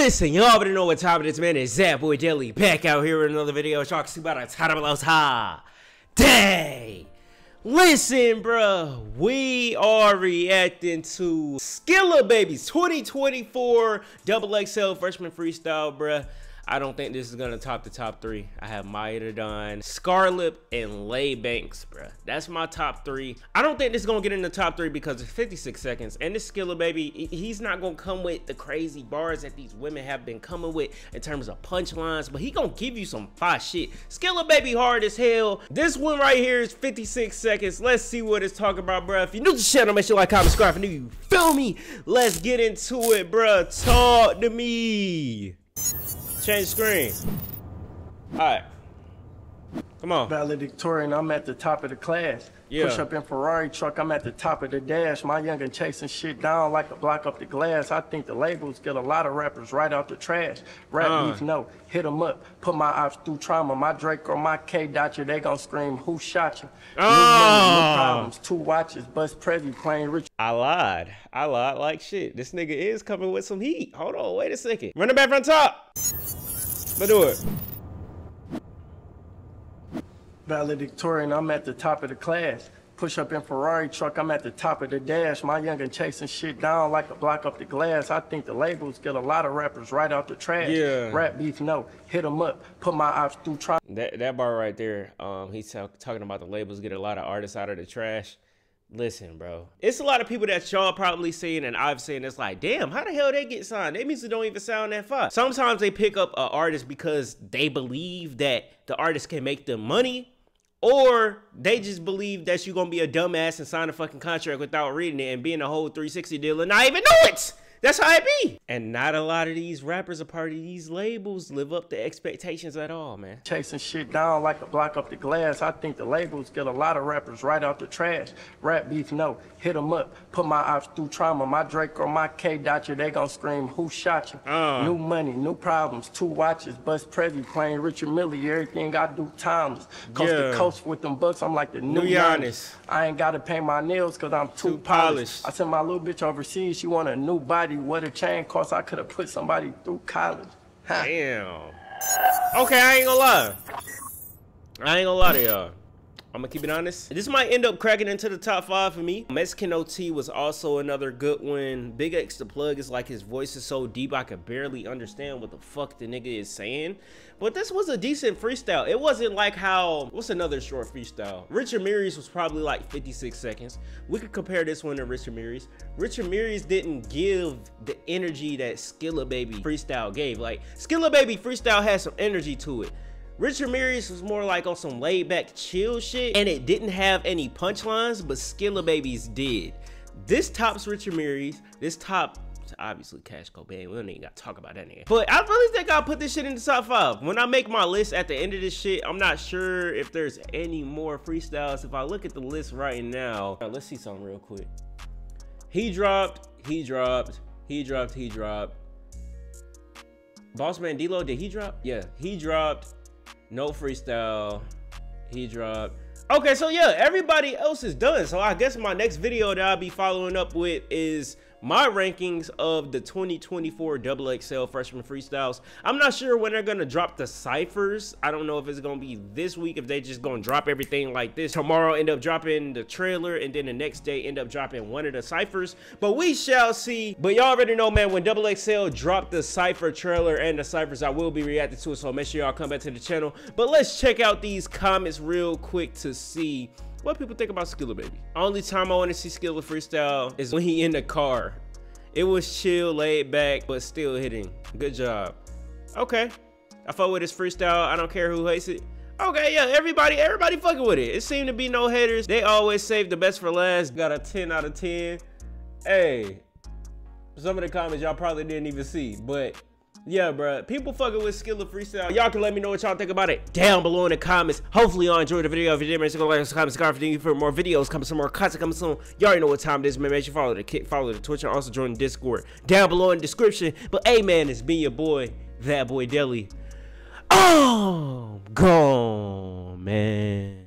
Listen, y'all already know what time it is, man. It's that boy Deli back out here with another video. Talking about a terrible ha day. Listen, bro, we are reacting to Skilla Babies 2024 Double XL Freshman Freestyle, bruh. I don't think this is gonna top the top three. I have Maiya Don, Scar Lip, and Lay Bankz, bruh. That's my top three. I don't think this is gonna get in the top three because it's 56 seconds. And this Skilla baby, he's not gonna come with the crazy bars that these women have been coming with in terms of punchlines, but he gonna give you some fire shit. Skilla baby hard as hell. This one right here is 56 seconds. Let's see what it's talking about, bruh. If you're new to the channel, make sure you like, comment, subscribe. If you feel me, let's get into it, bruh. Talk to me. Change screen. Alright. Come on. Valedictorian, I'm at the top of the class. Yeah. Push up in Ferrari truck, I'm at the top of the dash. My youngin' chasing shit down like a block up the glass. I think the labels get a lot of rappers right out the trash. Rap Uh. beef, no, hit 'em up. Put my ops through trauma. My Drake or my K dot you, they gon' scream, who shot you? New money, Ah. new problems, two watches, bust Prezi playing rich. I lied. I lied like shit. This nigga is coming with some heat. Hold on, wait a second. Run it back from top. Let's do it. Valedictorian, I'm at the top of the class. Push up in Ferrari truck, I'm at the top of the dash. My youngin' chasing shit down like a block up the glass. I think the labels get a lot of rappers right out the trash. Yeah. Rap beef, no, hit 'em up. Put my ops through. That that bar right there, um, he's talking about the labels get a lot of artists out of the trash. Listen, bro, it's a lot of people that y'all probably seen and I've seen. It's like, damn, how the hell they get signed? They music don't even sound that far. Sometimes they pick up an artist because they believe that the artist can make them money, or they just believe that you're gonna be a dumbass and sign a fucking contract without reading it and being a whole 360 deal and not even know it. That's how it be. And not a lot of these rappers, a part of these labels, live up to expectations at all, man. Chasing shit down like a block up the glass. I think the labels get a lot of rappers right out the trash. Rap beef, no, hit 'em up. Put my ops through trauma. My Drake or my K dot you, they gon' scream, who shot you? Uh. New money, new problems, two watches, bust Prezi playing Richard Mille. Everything I do timeless. Coast Yeah. to coast with them bucks, I'm like the new, New Giannis. Giannis. I ain't gotta paint my nails cause I'm too, Too polished. polished. I sent my little bitch overseas, she want a new body. What a chain cost, I could've put somebody through college. Ha. Damn. Okay, I ain't gonna lie. I ain't gonna lie to y'all. I'm gonna keep it honest. This might end up cracking into the top five for me. Mexican OT was also another good one. Big X tha Plug is like his voice is so deep I could barely understand what the fuck the nigga is saying. But this was a decent freestyle. It wasn't like how what's another short freestyle? Rich Amiri was probably like 56 seconds. We could compare this one to Rich Amiri. Rich Amiri didn't give the energy that Skilla Baby freestyle gave. Like Skilla Baby freestyle had some energy to it. Rich Amiri was more like on some laid back chill shit and it didn't have any punchlines, but Skilla Babies did. This tops Rich Amiri. This top obviously Cash Cobain. We don't even gotta talk about that nigga. But I really think I'll put this shit in the top five. When I make my list at the end of this shit, I'm not sure if there's any more freestyles. If I look at the list right now, Alright, let's see something real quick. He dropped, he dropped, he dropped, he dropped. Boss Man Dlow, did he drop? Yeah, he dropped. No freestyle. He dropped. Okay, so yeah, everybody else is done. So I guess my next video that I'll be following up with is my rankings of the 2024 Double XL Freshman Freestyles. I'm not sure when they're gonna drop the ciphers. I don't know if it's gonna be this week, if they just gonna drop everything like this. Tomorrow end up dropping the trailer, and then the next day end up dropping one of the ciphers. But we shall see. But y'all already know, man, when Double XL drop the cipher trailer and the ciphers, I will be reacting to it. So make sure y'all come back to the channel. But let's check out these comments real quick to see what people think about Skilla Baby. Only time I want to see Skilla freestyle is when he in the car. It was chill, laid back, but still hitting. Good job. Okay. I fuck with his freestyle. I don't care who hates it. Okay, yeah, everybody, everybody fucking with it. It seemed to be no haters. They always save the best for last. Got a 10 out of 10. Hey, some of the comments y'all probably didn't even see, but yeah, bruh. People fucking with Skilla Freestyle. Y'all can let me know what y'all think about it down below in the comments. Hopefully y'all enjoyed the video. If you did, make sure to like, subscribe, subscribe for you for more videos coming, some more content coming soon. Y'all already know what time it is, man. Make sure you follow the kick, follow the Twitch, and also join the Discord down below in the description. But hey, man, it's your boy, that boy Deli. Oh, gone, man.